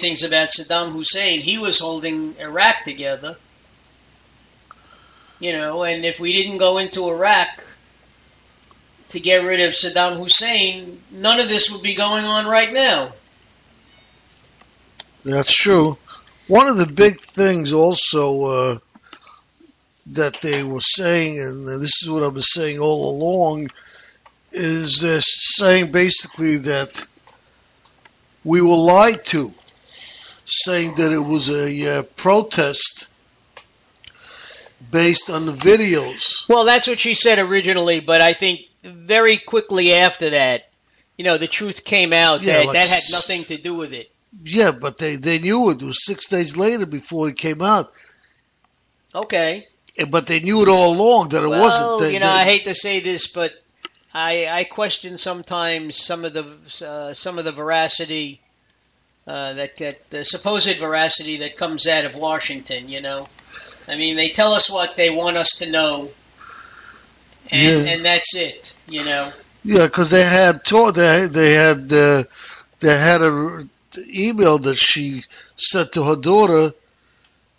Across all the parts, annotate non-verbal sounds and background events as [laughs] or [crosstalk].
things about Saddam Hussein, he was holding Iraq together. You know, and if we didn't go into Iraq to get rid of Saddam Hussein, none of this would be going on right now. That's true. One of the big things also uh, that they were saying, and this is what I've been saying all along, is they're saying basically that we were lied to, saying that it was a uh, protest based on the videos. Well, that's what she said originally, but I think very quickly after that, you know, the truth came out Yeah, that like that had nothing to do with it. Yeah, but they, they knew it. It was six days later before it came out. Okay. But they knew it all along that it well, wasn't. They, you know, they- I hate to say this, but I I question sometimes some of the uh, some of the veracity uh, that that the supposed veracity that comes out of Washington. You know, I mean, they tell us what they want us to know, and Yeah. and that's it. You know. Yeah, because they had taught they they had uh, they had a email that she sent to her daughter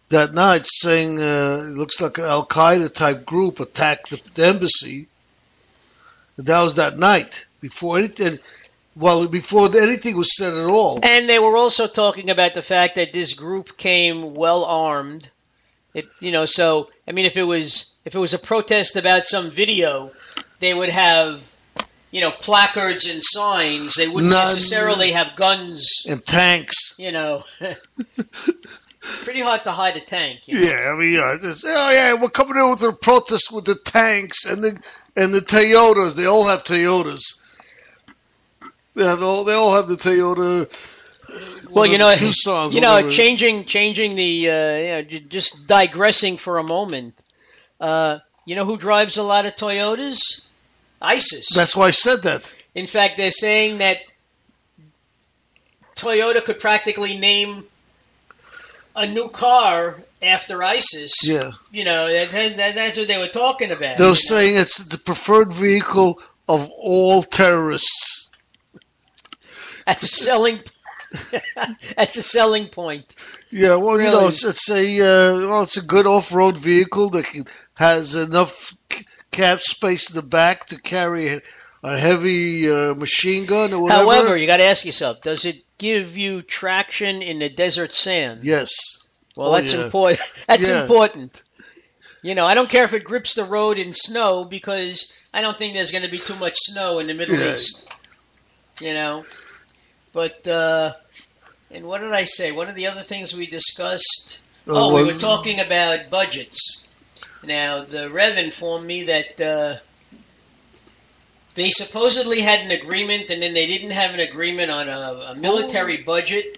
that night saying uh, it looks like an Al Qaeda type group attacked the, the embassy. And that was that night before anything. Well, before anything was said at all. And they were also talking about the fact that this group came well armed. It, you know, so I mean, if it was if it was a protest about some video, they would have, you know, placards and signs. They wouldn't None. necessarily have guns. And tanks. You know, [laughs] pretty hard to hide a tank. You know? Yeah, I mean, yeah, oh yeah, we're coming in with a protest with the tanks and the and the Toyotas. They all have Toyotas. They all. They all have the Toyota. Well, you know, Tucson's, you know, whatever. changing changing the, uh, you know, just digressing for a moment. Uh, you know who drives a lot of Toyotas? ISIS. That's why I said that. In fact, they're saying that Toyota could practically name a new car after ISIS. Yeah, You know, that, that, that's what they were talking about. They're you know? saying it's the preferred vehicle of all terrorists. [laughs] that's a selling. [laughs] that's a selling point. Yeah, well, you know, it's, it's a uh, well, it's a good off-road vehicle that has enough cab space in the back to carry a, a heavy uh, machine gun or whatever. However, you got to ask yourself: Does it give you traction in the desert sand? yes. Well, Oh, that's yeah. important. [laughs] That's Yeah. important. You know, I don't care if it grips the road in snow because I don't think there's going to be too much snow in the Middle Yeah. East. You know, but uh, and what did I say? One of the other things we discussed. Uh, Oh, we were talking about budgets. Now, the Rev informed me that uh, they supposedly had an agreement, and then they didn't have an agreement on a, a military budget.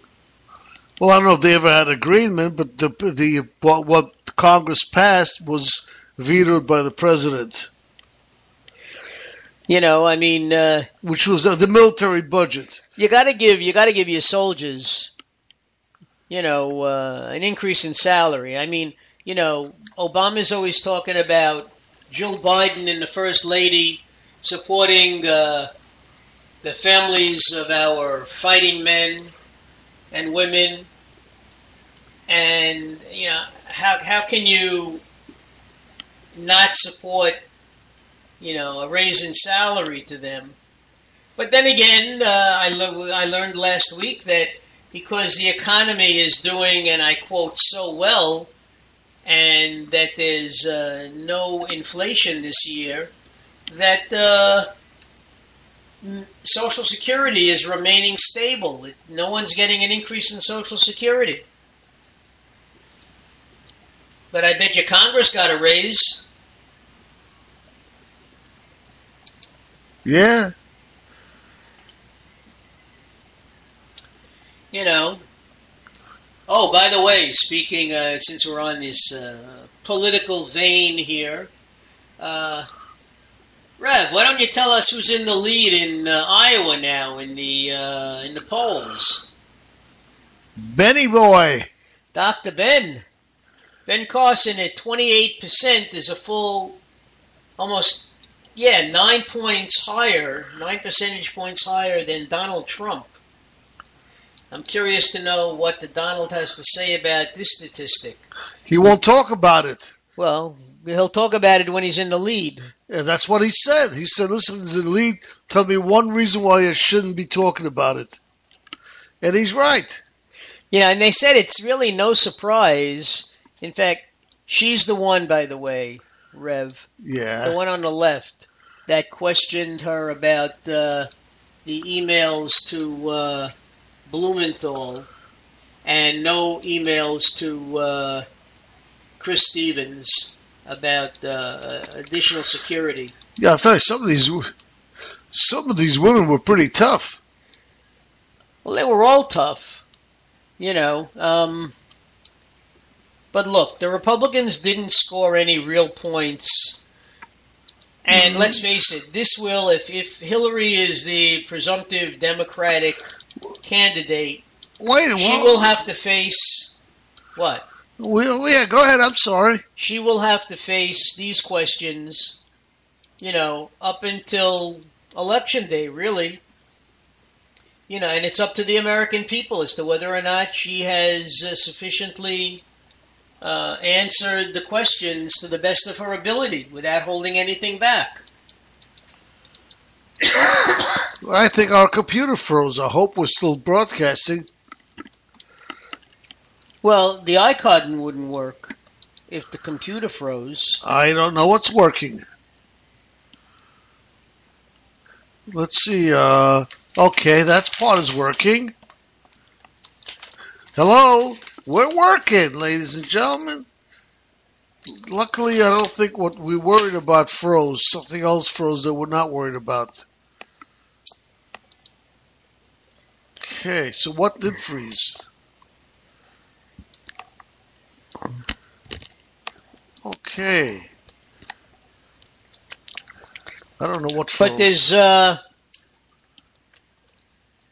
Well, I don't know if they ever had agreement, but the the what, what Congress passed was vetoed by the president, You know, I mean, uh, which was uh, the military budget. you got to give you got to give your soldiers, you know, uh, an increase in salary. I mean, you know, Obama's always talking about Jill Biden and the First Lady supporting uh, the families of our fighting men and women, and you know, how how can you not support, you know, a raise in salary to them? But then again, uh, I, le- I learned last week that because the economy is doing, and I quote, so well, and that there's uh, no inflation this year, that uh, Social Security is remaining stable. No one's getting an increase in Social Security. But I bet you Congress got a raise. Yeah, you know. Oh, by the way, speaking uh, since we're on this uh, political vein here, uh, Rev, why don't you tell us who's in the lead in uh, Iowa now in the uh, in the polls? Benny boy. Dr. Ben, Ben Carson at twenty eight percent is a full, almost yeah nine points higher, nine percentage points higher than Donald Trump. I'm curious to know what the Donald has to say about this statistic. He won't talk about it. Well, he'll talk about it when he's in the lead. And that's what he said. He said, listen, he's in the lead, tell me one reason why I shouldn't be talking about it. And he's right. Yeah, and they said it's really no surprise. In fact, she's the one, by the way, Rev, Yeah. the one on the left, that questioned her about uh, the emails to uh, Blumenthal and no emails to uh, Chris Stevens about uh, additional security. Yeah, I some of these, some of these women were pretty tough. Well, they were all tough, you know. Um, but look, the Republicans didn't score any real points. And Mhm. let's face it, this will, if, if Hillary is the presumptive Democratic candidate, Wait, she what? will have to face what? We, yeah, go ahead. I'm sorry. She will have to face these questions, you know, up until election day, really. You know, and it's up to the American people as to whether or not she has uh, sufficiently uh, answered the questions to the best of her ability without holding anything back. [coughs] I think our computer froze. I hope we're still broadcasting. Well, the icon wouldn't work if the computer froze. I don't know what's working. Let's see. Uh, okay, that's part is working. Hello, we're working, ladies and gentlemen. Luckily, I don't think what we worried about froze. Something else froze that we're not worried about. Okay, so what did freeze? Okay. I don't know what froze. But there's uh,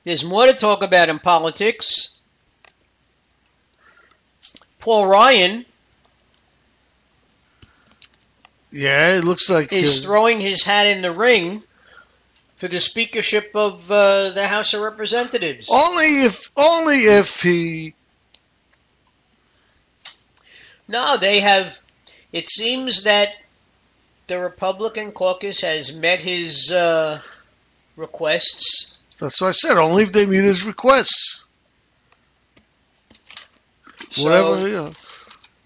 there's more to talk about in politics. Paul Ryan yeah, it looks like is uh, throwing his hat in the ring for the speakership of uh, the House of Representatives. only if only if he No, they have. It seems that the Republican caucus has met his uh, requests. That's what I said. Only if they meet his requests. So, Whatever, know.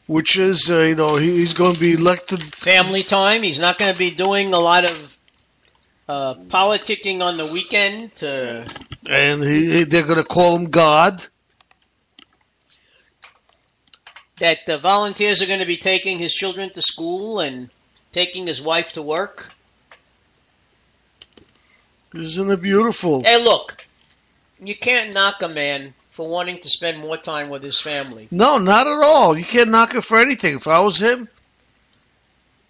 Which is, uh, you know, he, he's going to be elected. family time. He's not going to be doing a lot of uh, politicking on the weekend to And he, he- they're going to call him God. that the volunteers are going to be taking his children to school and taking his wife to work. Isn't it beautiful? Hey, look, you can't knock a man for wanting to spend more time with his family. No, not at all. You can't knock it for anything. If I was him,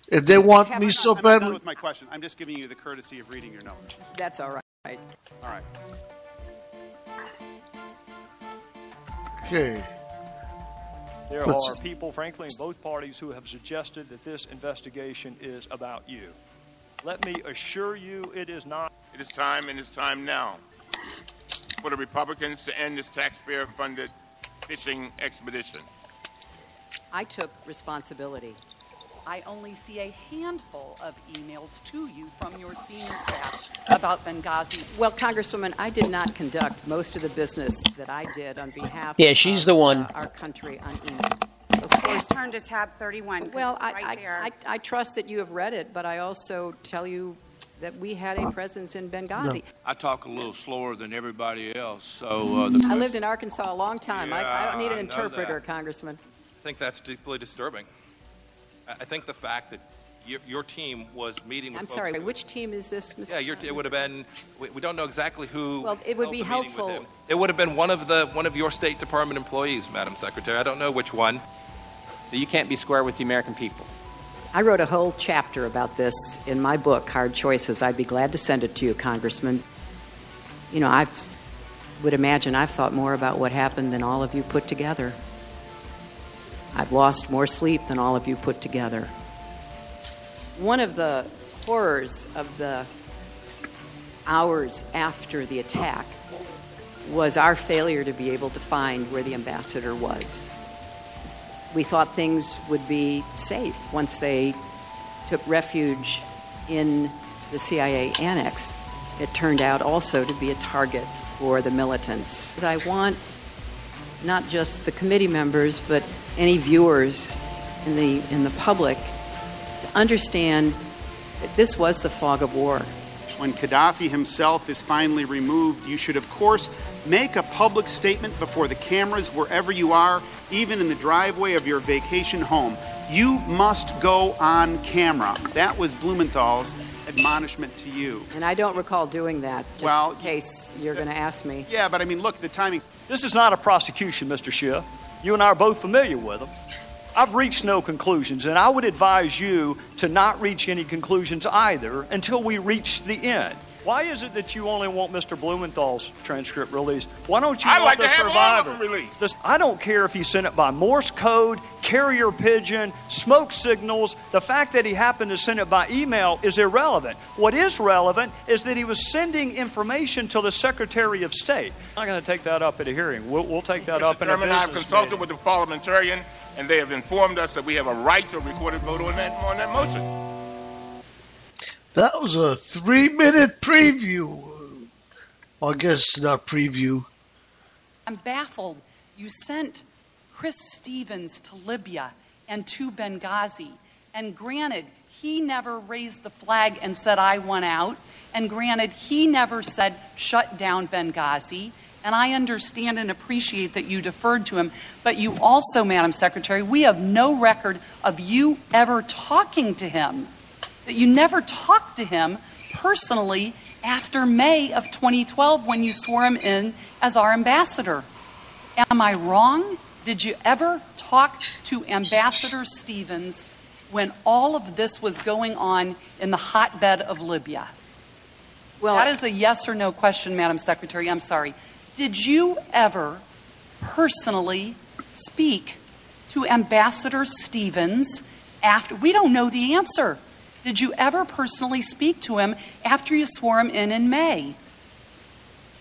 if they want Have- me I'm so not done with my question. I'm just giving you the courtesy of reading your notes. That's all right. All right. Okay. There Let's- are people, frankly, in both parties who have suggested that this investigation is about you. Let me assure you it is not. It is time, and it's time now, for the Republicans to end this taxpayer-funded fishing expedition. I took responsibility. I only see a handful of emails to you from your senior staff about Benghazi. Well, Congresswoman, I did not conduct most of the business that I did on behalf Yeah, she's of the one. uh, our country on email. Of Please course. turn to tab 31. 'cause Well, it's I, right I, there. I, I trust that you have read it, but I also tell you that we had a presence in Benghazi. I talk a little slower than everybody else, so uh, the I lived in Arkansas a long time. I, I don't need an I interpreter. Congressman. I think that's deeply disturbing. I I think the fact that your, your team was meeting with I'm folks sorry, that- which team is this, Mr. Yeah, your, it would have been. We, we don't know exactly who. Well, it would held be the meeting with helpful- It would have been one of the one of your State Department employees, Madam Secretary. I don't know which one. So you can't be square with the American people. I wrote a whole chapter about this in my book, Hard Choices. I'd be glad to send it to you, Congressman. You know, I would imagine I've thought more about what happened than all of you put together. I've lost more sleep than all of you put together. One of the horrors of the hours after the attack was our failure to be able to find where the ambassador was. We thought things would be safe once they took refuge in the CIA annex. It turned out also to be a target for the militants. I want not just the committee members, but any viewers in the, in the public to understand that this was the fog of war. When Gaddafi himself is finally removed, you should, of course, make a public statement before the cameras wherever you are, even in the driveway of your vacation home. You must go on camera. That was Blumenthal's admonishment to you. And I don't recall doing that, just Well, in case you're going to ask me. Yeah, but I mean, look, the timing. This is not a prosecution, Mr. Schiff. You and I are both familiar with them. I've reached no conclusions, and I would advise you to not reach any conclusions either until we reach the end. Why is it that you only want Mr. Blumenthal's transcript released? Why don't you I'd want like the to have all survivor? released. This- I don't care if he sent it by Morse code, carrier pigeon, smoke signals. The fact that he happened to send it by email is irrelevant. What is relevant is that he was sending information to the Secretary of State. I'm not going to take that up at a hearing. We'll, we'll take that up Mr. in a Chairman, I've business consulted meeting. with the parliamentarian, and they have informed us that we have a right to a recorded vote on that, on that motion. That was a three-minute preview. I guess not preview. I'm baffled. You sent Chris Stevens to Libya and to Benghazi. And granted, he never raised the flag and said, I want out. And granted, he never said, shut down Benghazi. And I understand and appreciate that you deferred to him. But you also, Madam Secretary, we have no record of you ever talking to him. That you never talked to him personally after May of 2012 when you swore him in as our ambassador. Am I wrong? Did you ever talk to Ambassador Stevens when all of this was going on in the hotbed of Libya? Well, that is a yes or no question, Madam Secretary. I'm sorry. Did you ever personally speak to Ambassador Stevens after? We don't know the answer. Did you ever personally speak to him after you swore him in in May?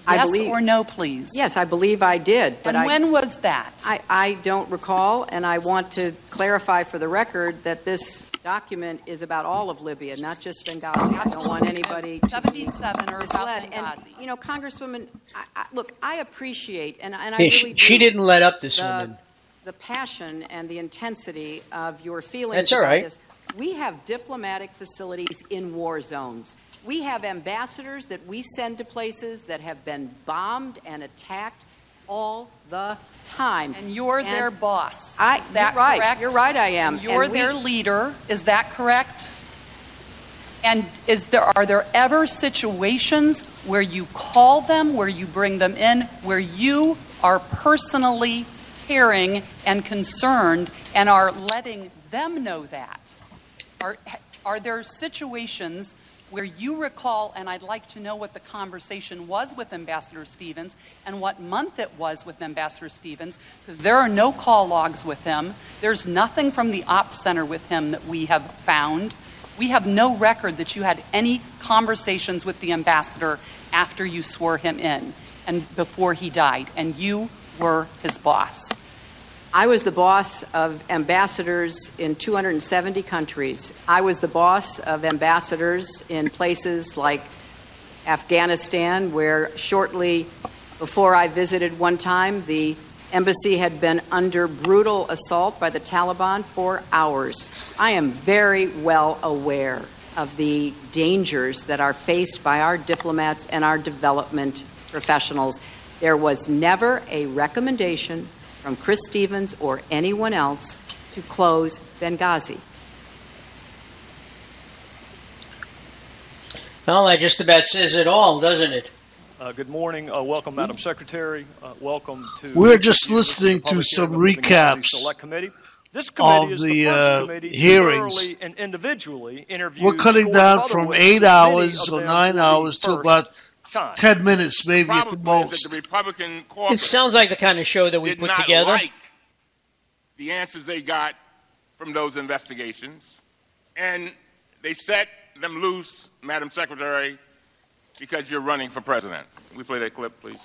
I yes believe- or no, please. Yes, I believe I did. But And I, when was that? I, I don't recall, and I want to clarify for the record that this document is about all of Libya, not just Benghazi. I don't want anybody to be 77 or about misled. And, Benghazi. you know, Congresswoman, I, I, look, I appreciate, and, and I Hey, really she, she didn't let up this the, woman. the passion and the intensity of your feelings That's all about right. this. We have diplomatic facilities in war zones. We have ambassadors that we send to places that have been bombed and attacked all the time. And you're And their boss. I, Is that you're right. correct? You're right. I am. And you're And we- their leader. Is that correct? And is there are there ever situations where you call them, where you bring them in, where you are personally caring and concerned and are letting them know that? Are, are there situations where you recall, and I'd like to know what the conversation was with Ambassador Stevens and what month it was with Ambassador Stevens, because there are no call logs with him. There's nothing from the Ops Center with him that we have found. We have no record that you had any conversations with the ambassador after you swore him in and before he died, and you were his boss. I was the boss of ambassadors in 270 countries. I was the boss of ambassadors in places like Afghanistan, where shortly before I visited one time, the embassy had been under brutal assault by the Taliban for hours. I am very well aware of the dangers that are faced by our diplomats and our development professionals. There was never a recommendation from Chris Stevens or anyone else to close Benghazi. Well, that just about says it all, doesn't it? Uh, good morning. Uh, welcome, Madam Secretary. Uh, welcome to. We're just listening to some hearing of the recaps Select Committee. This committee of is the, the first uh, committee to hearings. and individually interview We're cutting down from eight hours or nine hours to about time. ten minutes, maybe at the Problem is that the most. Republican It sounds like the kind of show that we did put not together. like the answers they got from those investigations, and they set them loose, Madam Secretary, because you're running for president. We play that clip, please.